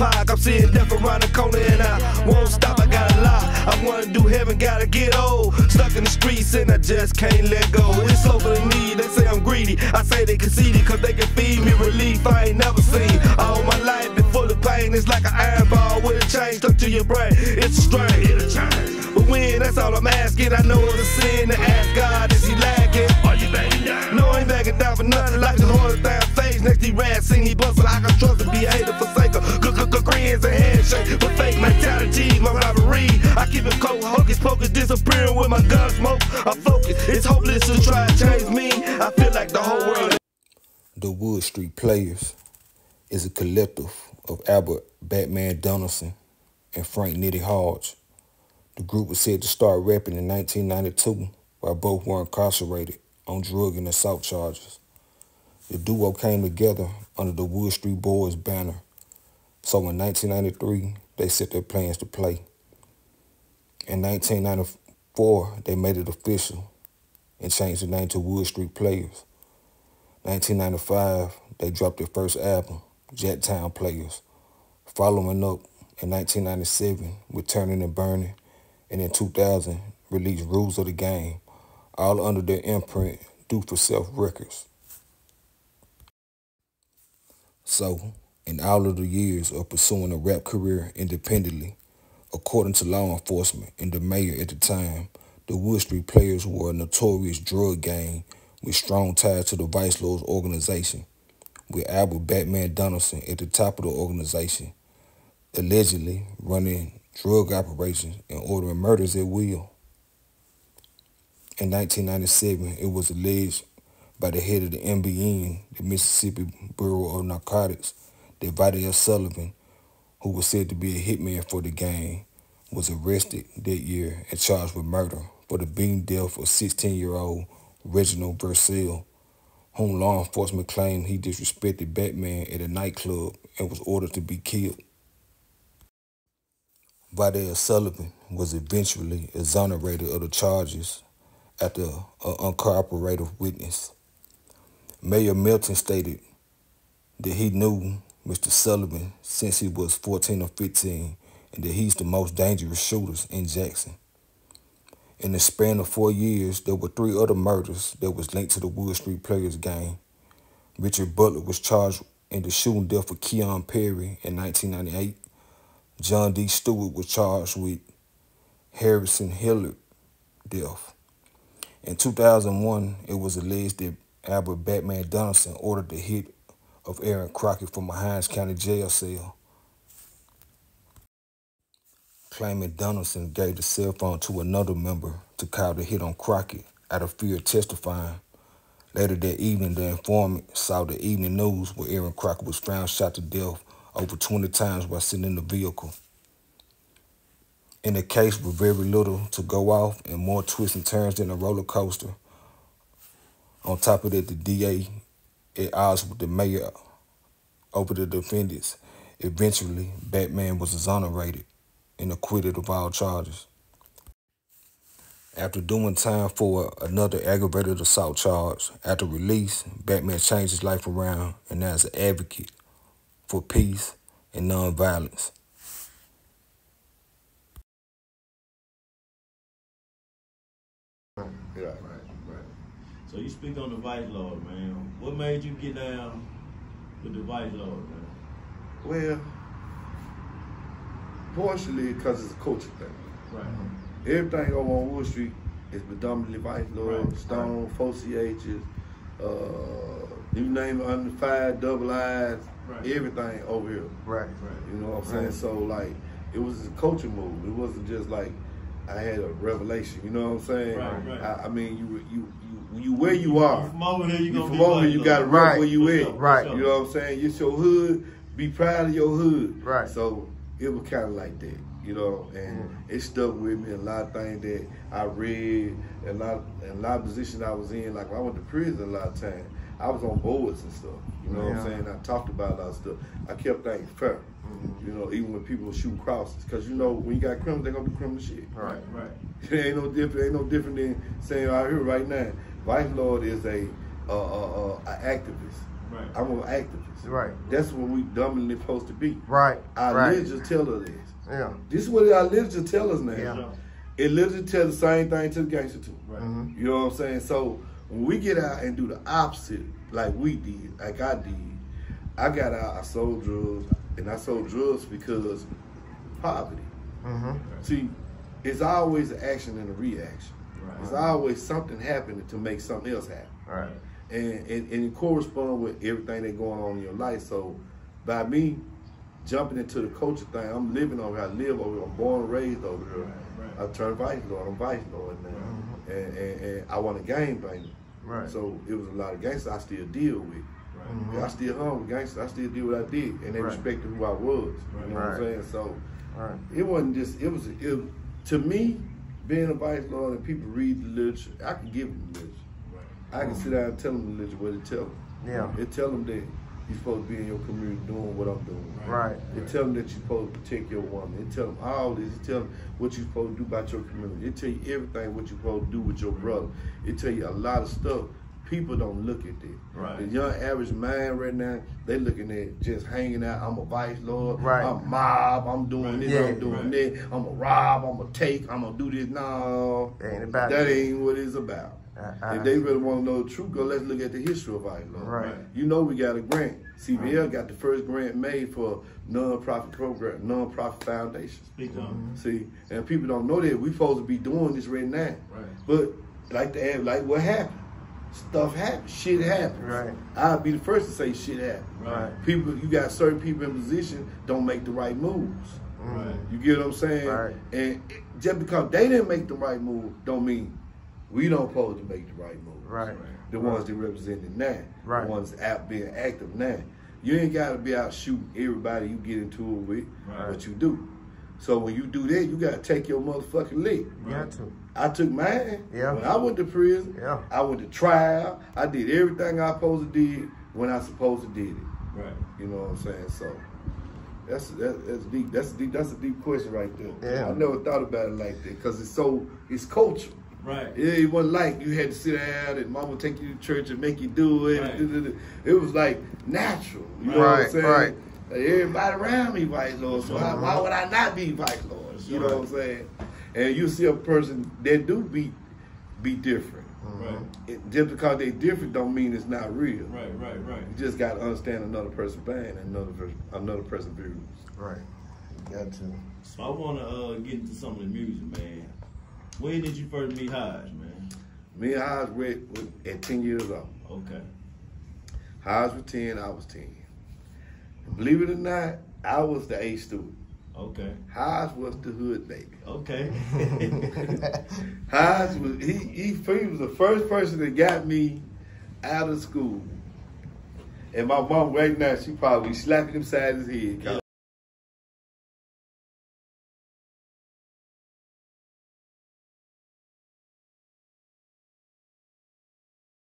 I'm seeing death around the corner and I won't stop. I gotta lot. I wanna do heaven, gotta get old. Stuck in the streets and I just can't let go. It's for the need. They say I'm greedy. I say they conceited cause they can feed me relief I ain't never seen. All my life been full of pain. It's like an iron ball with a chain stuck to your brain. It's a strain. But when that's all I'm asking, I know it's a sin to ask God, is he lacking? Are you backing down? No, I ain't backing down for nothing. Like the hardest face next to rats, sing he bustin' with my gun smoke. I focus, it's hopeless to try to change me. I feel like the whole world. The Wood Street Playaz is a collective of Albert Batman Donelson and Frank Nitty Hodge. The group was said to start rapping in 1992 while both were incarcerated on drug and assault charges. The duo came together under the Wood Street Boys banner. So in 1993, they set their plans to play. In 1994, they made it official and changed the name to Wood Street Playaz. 1995, they dropped their first album, Jet Jacktown Players. Following up in 1997 with Turning and Burning, and in 2000 released Rules of the Game, all under their imprint, Do For Self Records. So, in all of the years of pursuing a rap career independently, according to law enforcement and the mayor at the time, the Wood Street Playaz were a notorious drug gang with strong ties to the Vice Lords organization, with Albert Batman Donelson at the top of the organization, allegedly running drug operations and ordering murders at will. In 1997, it was alleged by the head of the MBN, the Mississippi Bureau of Narcotics, that Vidal Sullivan, who was said to be a hitman for the gang, was arrested that year and charged with murder for the beating death of 16-year-old Reginald Versill, whom law enforcement claimed he disrespected Batman at a nightclub and was ordered to be killed. Vidal Sullivan was eventually exonerated of the charges after an uncooperative witness. Mayor Melton stated that he knew Mr. Sullivan since he was 14 or 15 and that he's the most dangerous shooters in Jackson. In the span of four years, there were three other murders that was linked to the Wood Street Playaz gang. Richard Butler was charged in the shooting death of Keon Perry in 1998. John D. Stewart was charged with Harrison Hillard death. In 2001, it was alleged that Albert Batman Donelson ordered the hit of Aaron Crockett from a Hinds County jail cell. Claiming Donelson gave the cell phone to another member to call the hit on Crockett out of fear of testifying. Later that evening, the informant saw the evening news where Aaron Crockett was found shot to death over 20 times while sitting in the vehicle. In a case with very little to go off and more twists and turns than a roller coaster, on top of that, the DA at odds with the mayor over the defendants. Eventually, Batman was exonerated and acquitted of all charges. After doing time for another aggravated assault charge, after release, Batman changed his life around and now is an advocate for peace and nonviolence. Yeah. Right, right. So you speak on the Vice Lord, man. What made you get down with the Vice Lord, man? Well, partially because it's a culture thing. Right. Everything over on Wood Street is predominantly Vice Lord, Right. Stone, four CHs, uh, you name it, under five, double eyes, Right. everything over here. Right. right. You know what I'm saying? Right. So like, it was a culture move. It wasn't just like I had a revelation. You know what I'm saying? Right, right. I, I mean, you you you you where you are. You from over there, you You gonna from be over, Vice you got to rep Right. where you at. sure, Right. sure. You know what I'm saying? It's your hood. Be proud of your hood. Right. So it was kind of like that, you know, and it stuck with me. A lot of things that I read, and a lot, a lot of positions I was in. Like when I went to prison, a lot of times I was on boards and stuff. You know what I'm saying? I talked about a lot of stuff. I kept things fair. You know, even when people were shooting crosses, because you know when you got criminals, they gonna do criminal shit. Right. Right. It ain't no different. Ain't no different than saying out here right now. Vice Lord is a uh, uh, uh, a activist. Right. I'm an activist. Right. That's what we dominantly supposed to be. Right. Our right. literature tell us this. Yeah. This is what our literature tell us now. Yeah. It literally tell the same thing to the gangster too. Right. Mm-hmm. You know what I'm saying? So when we get out and do the opposite, like we did, like I did, I got out, I sold drugs, and I sold drugs because poverty. Mm-hmm. See, it's always an action and a reaction. Right. It's always something happening to make something else happen. Right. And, and, and it with everything that's going on in your life. So by me jumping into the culture thing, I'm living over here. I live over here. I'm born and raised over here. Right, right. I turned vice lord. I'm vice lord now. Mm-hmm. And, and, and I want a game banger. Right. So it was a lot of gangsters I still deal with. Right. I still hung with gangsters. I still did what I did, and they Right. respected who I was. Right. You know what I'm saying? So Right. it wasn't just. It was. It, to me, being a vice lord and people read the literature, I can give them the literature. Right. I can sit down and tell them the literature what it tell them. Yeah. It tell them that you're supposed to be in your community doing what I'm doing. Right. It tell them that you're supposed to protect your woman. It tell them all this. It tell them what you're supposed to do about your community. It tell you everything what you're supposed to do with your brother. It tell you a lot of stuff. People don't look at that. Right. The young average man right now, they looking at just hanging out. I'm a vice lord. Right. I'm mob. I'm doing Right. this. Yeah. I'm doing Right. that. I'm a rob. I'm a take. I'm gonna do this. No, Ain't about that it. ain't what it's about. Uh-huh. If they really want to know the truth, go let's look at the history of vice lord. Right. You know we got a grant. CVL uh-huh. got the first grant made for non-profit program, non-profit foundation. Speak on. Mm-hmm. See, and people don't know that we supposed to be doing this right now. Right. But like the have, like what happened? Stuff happens. Shit happens. Right. I'll be the first to say shit happens. Right. People, you got certain people in position don't make the right moves. Mm-hmm. Right. You get what I'm saying? Right. And it- just because they didn't make the right move, don't mean we don't supposed to make the right move. Right. The ones that represent it now. Right. The ones out being active now. You ain't gotta be out shooting everybody you get into it with, Right. but you do. So when you do that, you gotta take your motherfucking lick. You got to. I took mine. Yeah. When I went to prison, Yeah. I went to trial. I did everything I supposed to did when I supposed to did it. Right. You know what I'm saying? So that's that, that's deep. That's deep. That's a deep question right there. Yeah. I never thought about it like that because it's so it's culture. Right. Yeah, it wasn't like you had to sit down and mama take you to church and make you do it. Right. It was like natural. You know what I'm saying? right. Like, everybody around me vice lord, so why, why would I not be vice lord? You know what I'm saying? And you see a person that do be be different. Right. It, just because they different don't mean it's not real. Right. Right. Right. You just got to understand another person's pain and another person, another person's views. Right. You got to. So I want to uh, get into some of the music, man. When did you first meet Hodge, man? Me and Hodge went at 10 years old. Okay. Hodge was 10, I was 10. Believe it or not, I was the A student. Okay. Hodge was the hood baby. Okay. Hodge was he, he he was the first person that got me out of school. And my mom right now, she probably slapping him side his head. 'cause